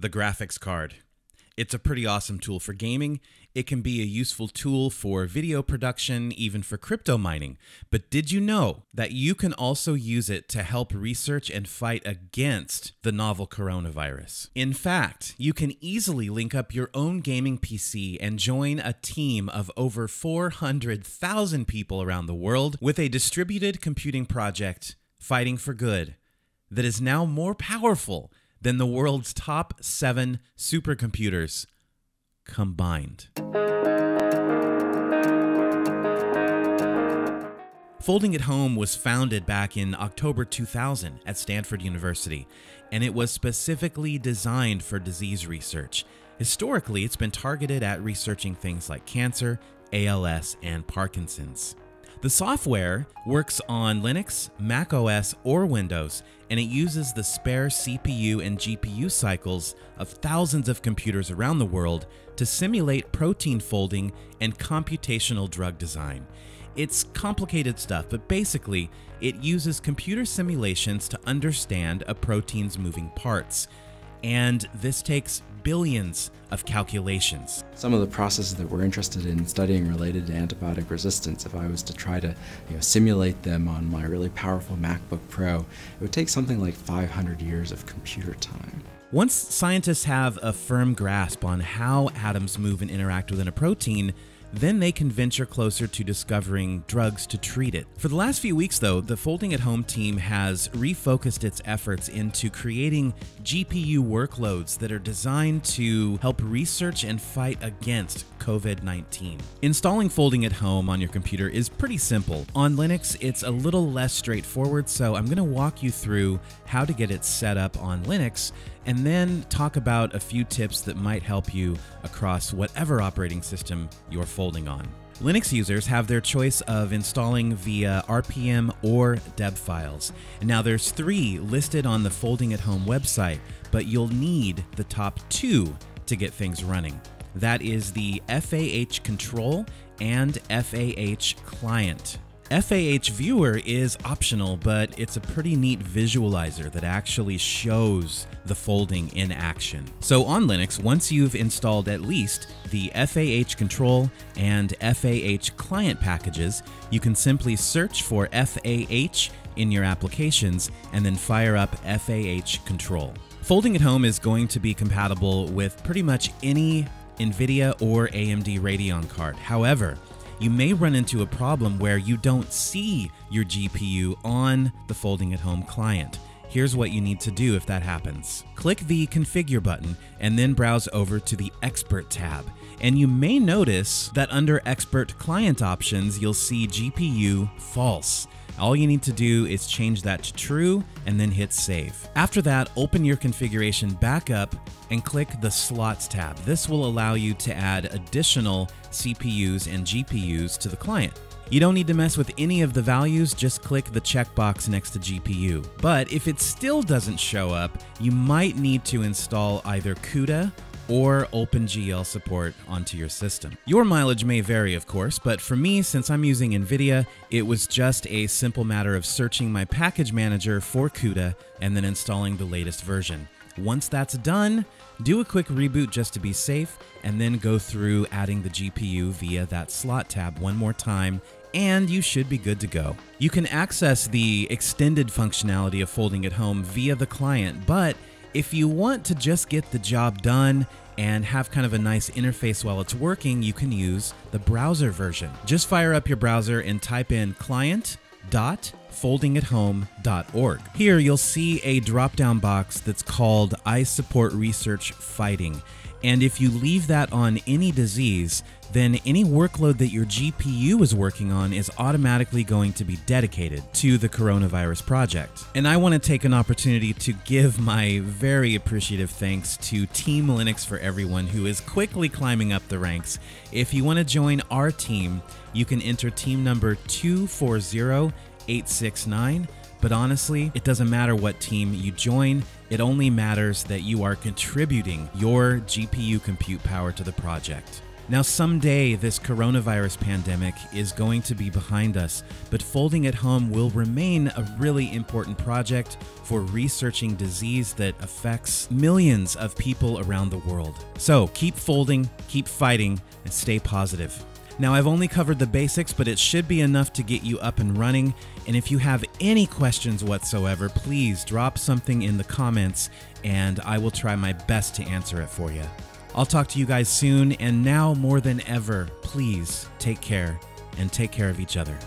the graphics card. It's a pretty awesome tool for gaming. It can be a useful tool for video production, even for crypto mining. But did you know that you can also use it to help research and fight against the novel coronavirus? In fact, you can easily link up your own gaming PC and join a team of over 400,000 people around the world with a distributed computing project fighting for good that is now more powerful than the world's top seven supercomputers combined. Folding at Home was founded back in October 2000 at Stanford University, and it was specifically designed for disease research. Historically, it's been targeted at researching things like cancer, ALS, and Parkinson's. The software works on Linux, Mac OS, or Windows, and it uses the spare CPU and GPU cycles of thousands of computers around the world to simulate protein folding and computational drug design. It's complicated stuff, but basically, it uses computer simulations to understand a protein's moving parts. And this takes billions of calculations. Some of the processes that we're interested in studying related to antibiotic resistance, if I was to try to you know, simulate them on my really powerful MacBook Pro, it would take something like 500 years of computer time. Once scientists have a firm grasp on how atoms move and interact within a protein, then they can venture closer to discovering drugs to treat it. For the last few weeks, though, the Folding at Home team has refocused its efforts into creating GPU workloads that are designed to help research and fight against COVID 19. Installing Folding at Home on your computer is pretty simple. On Linux, it's a little less straightforward, so I'm going to walk you through how to get it set up on Linux and then talk about a few tips that might help you across whatever operating system you're folding on. Linux users have their choice of installing via RPM or deb files. Now there's three listed on the Folding at Home website, but you'll need the top two to get things running. That is the FAH control and FAH client. FAH Viewer is optional, but it's a pretty neat visualizer that actually shows the folding in action. So on Linux, once you've installed at least the FAH control and FAH client packages, you can simply search for FAH in your applications and then fire up FAH control. Folding at Home is going to be compatible with pretty much any NVIDIA or AMD Radeon card. However, you may run into a problem where you don't see your GPU on the Folding at Home client. Here's what you need to do if that happens. Click the Configure button and then browse over to the Expert tab. And you may notice that under Expert Client Options, you'll see GPU false. All you need to do is change that to true and then hit save. After that, open your configuration back up and click the Slots tab. This will allow you to add additional CPUs and GPUs to the client. You don't need to mess with any of the values, just click the checkbox next to GPU. But if it still doesn't show up, you might need to install either CUDA or OpenGL support onto your system. Your mileage may vary, of course, but for me, since I'm using NVIDIA, it was just a simple matter of searching my package manager for CUDA and then installing the latest version. Once that's done, do a quick reboot just to be safe, and then go through adding the GPU via that slot tab one more time and you should be good to go. You can access the extended functionality of Folding at Home via the client, but if you want to just get the job done and have kind of a nice interface while it's working, you can use the browser version. Just fire up your browser and type in client.foldingathome.org. Here you'll see a drop down box that's called I Support Research Fighting. And if you leave that on any disease, then any workload that your GPU is working on is automatically going to be dedicated to the coronavirus project. And I want to take an opportunity to give my very appreciative thanks to Team Linux for Everyone, who is quickly climbing up the ranks. If you want to join our team, you can enter team number 240869. But honestly, it doesn't matter what team you join, it only matters that you are contributing your GPU compute power to the project. Now, someday this coronavirus pandemic is going to be behind us, but folding at home will remain a really important project for researching disease that affects millions of people around the world. So keep folding, keep fighting, and stay positive. Now, I've only covered the basics, but it should be enough to get you up and running. And if you have any questions whatsoever, please drop something in the comments and I will try my best to answer it for you. I'll talk to you guys soon, and now more than ever, please take care and take care of each other.